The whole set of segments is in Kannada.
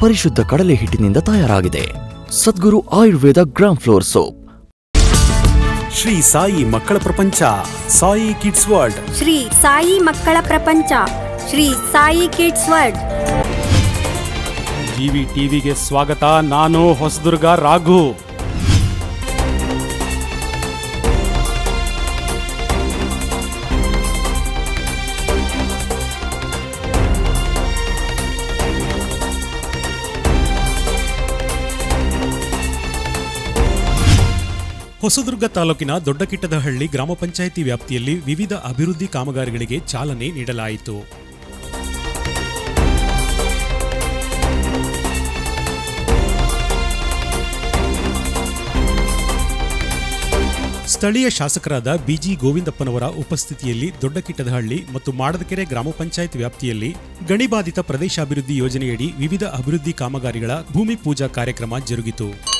ಪರಿಶುದ್ಧ ಕಡಲೆ ಹಿಟ್ಟಿನಿಂದ ತಯಾರಾಗಿದೆ. Sadguru Ayurveda gram flour soap. Shri Sai ಮಕ್ಕಳ ಪ್ರಪಂಚ ಸಾಯಿ ಕಿಡ್ಸ್ ವರ್ಲ್ಡ್. ಶ್ರೀ ಸಾಯಿ ಮಕ್ಕಳ ಪ್ರಪಂಚ Shri Sai kids world. TV ಟಿವಿಗೆ ಸ್ವಾಗತ ನಾನು ಹೊಸದುರ್ಗ ರಾಘು. ಹೊಸದುರ್ಗ ತಾಲೂಕಿನ ದೊಡ್ಡಕಿಟ್ಟದಹಳ್ಳಿ ಗ್ರಾಮ ಪಂಚಾಯಿತಿ ವ್ಯಾಪ್ತಿಯಲ್ಲಿ ವಿವಿಧ ಅಭಿವೃದ್ಧಿ ಕಾಮಗಾರಿಗಳಿಗೆ ಚಾಲನೆ ನೀಡಲಾಯಿತು. ಸ್ಥಳೀಯ ಶಾಸಕರಾದ ಬಿಜಿ ಗೋವಿಂದಪ್ಪನವರ ಉಪಸ್ಥಿತಿಯಲ್ಲಿ ದೊಡ್ಡಕಿಟ್ಟದಹಳ್ಳಿ ಮತ್ತು ಮಾಡದಕೆರೆ ಗ್ರಾಮ ಪಂಚಾಯತ್ ವ್ಯಾಪ್ತಿಯಲ್ಲಿ ಗಣಿಬಾಧಿತ ಪ್ರದೇಶಾಭಿವೃದ್ಧಿ ಯೋಜನೆಯಡಿ ವಿವಿಧ ಅಭಿವೃದ್ಧಿ ಕಾಮಗಾರಿಗಳ ಭೂಮಿ ಪೂಜಾ ಕಾರ್ಯಕ್ರಮ ಜರುಗಿತು.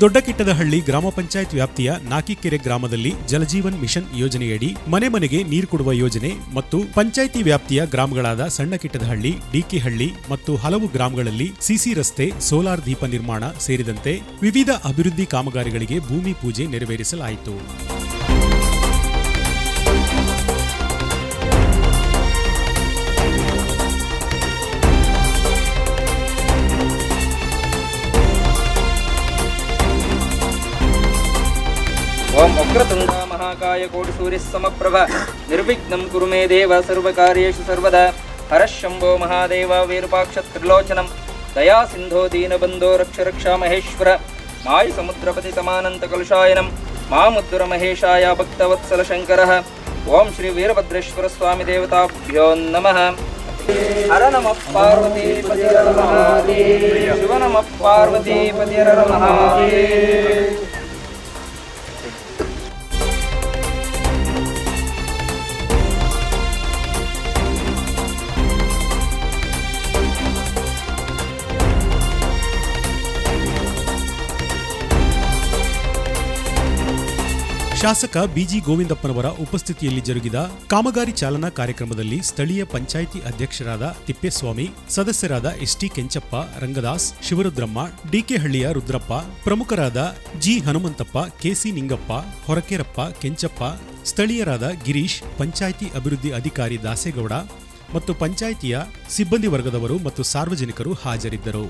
ದೊಡ್ಡಕಿಟ್ಟದಹಳ್ಳಿ ಗ್ರಾಮ ಪಂಚಾಯತ್ ವ್ಯಾಪ್ತಿಯ ನಾಕಿಕೆರೆ ಗ್ರಾಮದಲ್ಲಿ ಜಲಜೀವನ್ ಮಿಷನ್ ಯೋಜನೆಯಡಿ ಮನೆ ಮನೆಗೆ ನೀರು ಕೊಡುವ ಯೋಜನೆ ಮತ್ತು ಪಂಚಾಯಿತಿ ವ್ಯಾಪ್ತಿಯ ಗ್ರಾಮಗಳಾದ ಸಣ್ಣಕಿಟ್ಟದಹಳ್ಳಿ, ಡಿಕೆಹಳ್ಳಿ ಮತ್ತು ಹಲವು ಗ್ರಾಮಗಳಲ್ಲಿ ಸಿಸಿ ರಸ್ತೆ, ಸೋಲಾರ್ ದೀಪ ನಿರ್ಮಾಣ ಸೇರಿದಂತೆ ವಿವಿಧ ಅಭಿವೃದ್ಧಿ ಕಾಮಗಾರಿಗಳಿಗೆ ಭೂಮಿ ಪೂಜೆ ನೆರವೇರಿಸಲಾಯಿತು. वक्रतुण्डा अग्रतुङ्गामहाकायकोटिसूरिस्समप्रभ निर्विघ्नं कुरु मे देव सर्वकार्येषु सर्वदा। हरः शम्भो महादेव विरूपाक्षत्रिलोचनं दयासिन्धो दीनबन्धो रक्ष रक्षरक्षामहेश्वर मायुसमुद्रपतिसमानन्तकलुषायनं मामुद्रमहेशाय भक्तवत्सलशङ्करः ॐ श्रीवीरभद्रेश्वरस्वामिदेवताभ्यो नमः हर नमः। पार्वतीपतिरमः शिव नमः पार्वतीपतिरमः ಶಾಸಕ ಬಿಜಿ ಗೋವಿಂದಪ್ಪನವರ ಉಪಸ್ಥಿತಿಯಲ್ಲಿ ಜರುಗಿದ ಕಾಮಗಾರಿ ಚಾಲನಾ ಕಾರ್ಯಕ್ರಮದಲ್ಲಿ ಸ್ಥಳೀಯ ಪಂಚಾಯಿತಿ ಅಧ್ಯಕ್ಷರಾದ ತಿಪ್ಪೇಸ್ವಾಮಿ, ಸದಸ್ಯರಾದ ಎಸ್ಟಿ ಕೆಂಚಪ್ಪ, ರಂಗದಾಸ್, ಶಿವರುದ್ರಮ್ಮ, ಡಿಕೆಹಳ್ಳಿಯ ರುದ್ರಪ್ಪ, ಪ್ರಮುಖರಾದ G Hanumanthappa, K C Ningappa, Horakerappa Kenchappa, ಸ್ಥಳೀಯರಾದ Girish, panchayat ಅಭಿವೃದ್ಧಿ ಅಧಿಕಾರಿ ದಾಸೇಗೌಡ ಮತ್ತು ಪಂಚಾಯಿತಿಯ ಸಿಬ್ಬಂದಿ ವರ್ಗದವರು ಮತ್ತು ಸಾರ್ವಜನಿಕರು ಹಾಜರಿದ್ದರು.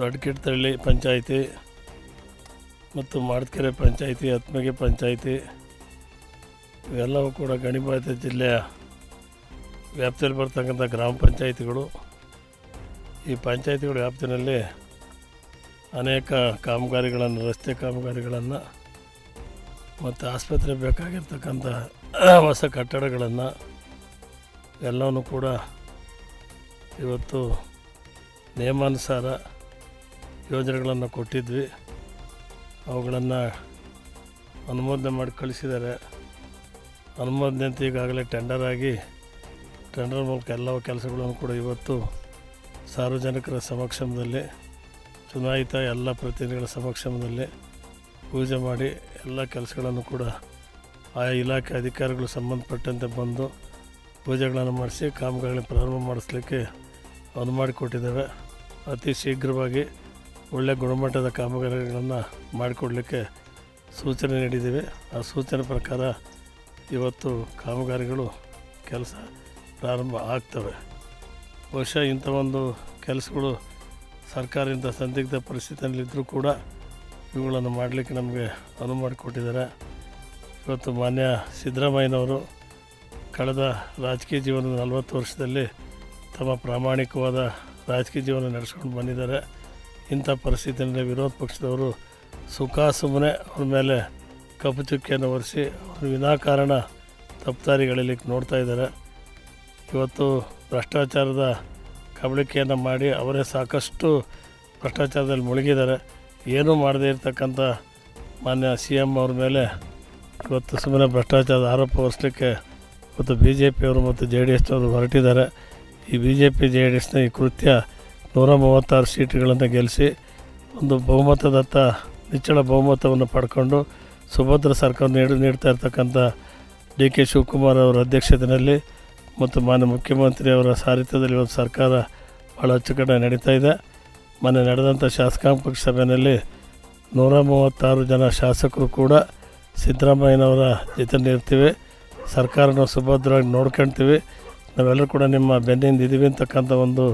ದೊಡ್ಡಕಿಟ್ಟಳ್ಳಿ ಪಂಚಾಯಿತಿ ಮತ್ತು ಮಾಡದಕೆರೆ ಪಂಚಾಯಿತಿ ಹತ್ಮಗೆ ಪಂಚಾಯಿತಿ, ಇವೆಲ್ಲವೂ ಕೂಡ ಗಣಿಬಾತ ಜಿಲ್ಲೆಯ ವ್ಯಾಪ್ತಿಯಲ್ಲಿ ಬರ್ತಕ್ಕಂಥ ಗ್ರಾಮ ಪಂಚಾಯಿತಿಗಳು. ಈ ಪಂಚಾಯಿತಿಗಳ ವ್ಯಾಪ್ತಿನಲ್ಲಿ ಅನೇಕ ಕಾಮಗಾರಿಗಳನ್ನು, ರಸ್ತೆ ಕಾಮಗಾರಿಗಳನ್ನು ಮತ್ತು ಆಸ್ಪತ್ರೆ ಬೇಕಾಗಿರ್ತಕ್ಕಂಥ ಹೊಸ ಕಟ್ಟಡಗಳನ್ನು ಎಲ್ಲವೂ ಕೂಡ ಇವತ್ತು ನಿಯಮಾನುಸಾರ ಯೋಜನೆಗಳನ್ನು ಕೊಟ್ಟಿದ್ವಿ. ಅವುಗಳನ್ನು ಅನುಮೋದನೆ ಮಾಡಿ ಕಳಿಸಿದ್ದಾರೆ. ಅನುಮೋದನೆ ಅಂತ ಈಗಾಗಲೇ ಟೆಂಡರ್ ಆಗಿ ಟೆಂಡರ್ ಮೂಲಕ ಎಲ್ಲ ಕೆಲಸಗಳನ್ನು ಕೂಡ ಇವತ್ತು ಸಾರ್ವಜನಿಕರ ಸಮಕ್ಷಮದಲ್ಲಿ, ಚುನಾಯಿತ ಎಲ್ಲ ಪ್ರತಿನಿಧಿಗಳ ಸಮಕ್ಷಮದಲ್ಲಿ ಪೂಜೆ ಮಾಡಿ ಎಲ್ಲ ಕೆಲಸಗಳನ್ನು ಕೂಡ ಆಯಾ ಇಲಾಖೆ ಅಧಿಕಾರಿಗಳು ಸಂಬಂಧಪಟ್ಟಂತೆ ಬಂದು ಪೂಜೆಗಳನ್ನು ಮಾಡಿಸಿ, ಕಾಮಗಾರಿಗಳನ್ನು ಪ್ರಾರಂಭ ಮಾಡಿಸ್ಲಿಕ್ಕೆ ಅನುವು ಮಾಡಿಕೊಟ್ಟಿದ್ದೇವೆ ಅತಿ ಶೀಘ್ರವಾಗಿ ಒಳ್ಳೆಯ ಗುಣಮಟ್ಟದ ಕಾಮಗಾರಿಗಳನ್ನು ಮಾಡಿಕೊಡಲಿಕ್ಕೆ ಸೂಚನೆ ನೀಡಿದ್ದೇವೆ. ಆ ಸೂಚನೆ ಪ್ರಕಾರ ಇವತ್ತು ಕಾಮಗಾರಿಗಳು ಕೆಲಸ ಪ್ರಾರಂಭ ಆಗ್ತವೆ. ಬಹುಶಃ ಇಂಥ ಒಂದು ಕೆಲಸಗಳು ಸರ್ಕಾರದಿಂದ ಸಂದಿಗ್ಧ ಪರಿಸ್ಥಿತಿಯಲ್ಲಿದ್ದರೂ ಕೂಡ ಇವುಗಳನ್ನು ಮಾಡಲಿಕ್ಕೆ ನಮಗೆ ಅನುವು ಮಾಡಿಕೊಟ್ಟಿದ್ದಾರೆ. ಇವತ್ತು ಮಾನ್ಯ ಸಿದ್ದರಾಮಯ್ಯನವರು ಕಳೆದ ರಾಜಕೀಯ ಜೀವನದ ನಲವತ್ತು ವರ್ಷದಲ್ಲಿ ತಮ್ಮ ಪ್ರಾಮಾಣಿಕವಾದ ರಾಜಕೀಯ ಜೀವನ ನಡೆಸ್ಕೊಂಡು ಬಂದಿದ್ದಾರೆ. ಇಂಥ ಪರಿಸ್ಥಿತಿಯಲ್ಲಿ ವಿರೋಧ ಪಕ್ಷದವರು ಸುಖ ಸುಮ್ಮನೆ ಅವ್ರ ಮೇಲೆ ಕಪ್ಪು ಚುಕ್ಕಿಯನ್ನು ಒರೆಸಿ ಅವರು ವಿನಾಕಾರಣ ತಪ್ಪುದಾರಿಗಳಿಲಿಕ್ಕೆ ನೋಡ್ತಾ ಇದ್ದಾರೆ. ಇವತ್ತು ಭ್ರಷ್ಟಾಚಾರದ ಕಬಳಿಕೆಯನ್ನು ಮಾಡಿ ಅವರೇ ಸಾಕಷ್ಟು ಭ್ರಷ್ಟಾಚಾರದಲ್ಲಿ ಮುಳುಗಿದ್ದಾರೆ. ಏನೂ ಮಾಡದೇ ಇರತಕ್ಕಂಥ ಮಾನ್ಯ ಸಿ ಎಂ ಅವ್ರ ಮೇಲೆ ಇವತ್ತು ಸುಮ್ಮನೆ ಭ್ರಷ್ಟಾಚಾರದ ಆರೋಪ ಹೊರಿಸಲಿಕ್ಕೆ ಇವತ್ತು ಬಿ ಜೆ ಪಿಯವರು ಮತ್ತು ಜೆ ಡಿ ಎಸ್ನವರು ಹೊರಟಿದ್ದಾರೆ. ಈ B J P, J D ಎಸ್ನ ಈ ಕೃತ್ಯ ನೂರ ಮೂವತ್ತಾರು ಸೀಟುಗಳನ್ನು ಗೆಲ್ಲಿಸಿ ಒಂದು ಬಹುಮತದತ್ತ, ನಿಚ್ಚಳ ಬಹುಮತವನ್ನು ಪಡ್ಕೊಂಡು ಸುಭದ್ರ ಸರ್ಕಾರ ನೀಡಿ, ನೀಡ್ತಾ ಇರ್ತಕ್ಕಂಥ ಡಿ ಕೆ ಶಿವಕುಮಾರ್ ಅವರ ಅಧ್ಯಕ್ಷತೆಯಲ್ಲಿ ಮತ್ತು ಮಾನ್ಯ ಮುಖ್ಯಮಂತ್ರಿ ಅವರ ಸಾರಥ್ಯದಲ್ಲಿ ಒಂದು ಸರ್ಕಾರ ಭಾಳ ಅಚ್ಚುಕಟ್ಟಾಗಿ ನಡೀತಾ ಇದೆ. ಮೊನ್ನೆ ನಡೆದಂಥ ಶಾಸಕಾಂಗ ಪಕ್ಷ ಸಭೆಯಲ್ಲಿ ನೂರ ಮೂವತ್ತಾರು ಜನ ಶಾಸಕರು ಕೂಡ ಸಿದ್ದರಾಮಯ್ಯನವರ ಜೊತೆ ಇರ್ತೀವಿ. ಸರ್ಕಾರನ ಸುಭದ್ರವಾಗಿ ನೋಡ್ಕೊಳ್ತೀವಿ ನಾವೆಲ್ಲರೂ ಕೂಡ ನಿಮ್ಮ ಬೆನ್ನಿಂದ ಇದ್ದೀವಿ ಅಂತಕ್ಕಂಥ ಒಂದು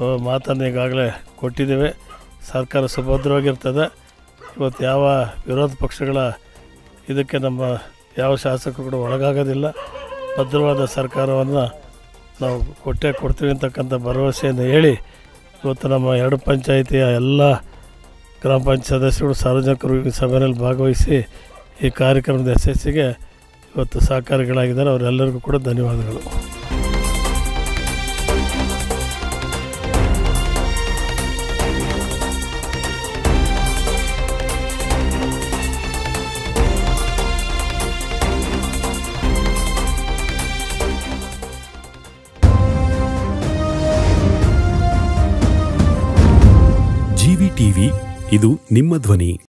ಮಾತನ್ನು ಈಗಾಗಲೇ ಕೊಟ್ಟಿದ್ದೇವೆ. ಸರ್ಕಾರ ಸುಭದ್ರವಾಗಿರ್ತದೆ. ಇವತ್ತು ಯಾವ ವಿರೋಧ ಪಕ್ಷಗಳ ಇದಕ್ಕೆ ನಮ್ಮ ಯಾವ ಶಾಸಕರು ಕೂಡ ಒಳಗಾಗೋದಿಲ್ಲ. ಭದ್ರವಾದ ಸರ್ಕಾರವನ್ನು ನಾವು ಕೊಟ್ಟೇ ಕೊಡ್ತೀವಿ ಅಂತಕ್ಕಂಥ ಭರವಸೆಯನ್ನು ಹೇಳಿ ಇವತ್ತು ನಮ್ಮ ಎರಡು ಪಂಚಾಯಿತಿಯ ಎಲ್ಲ ಗ್ರಾಮ ಪಂಚಾಯತ್ ಸದಸ್ಯರು, ಸಾರ್ವಜನಿಕರು ಈ ಸಭೆಯಲ್ಲಿ ಭಾಗವಹಿಸಿ ಈ ಕಾರ್ಯಕ್ರಮದ ಯಶಸ್ಸಿಗೆ ಇವತ್ತು ಸಹಕಾರಿಗಳಾಗಿದ್ದಾರೆ. ಅವರೆಲ್ಲರಿಗೂ ಕೂಡ ಧನ್ಯವಾದಗಳು. ಇದು ನಿಮ್ಮ ಧ್ವನಿ.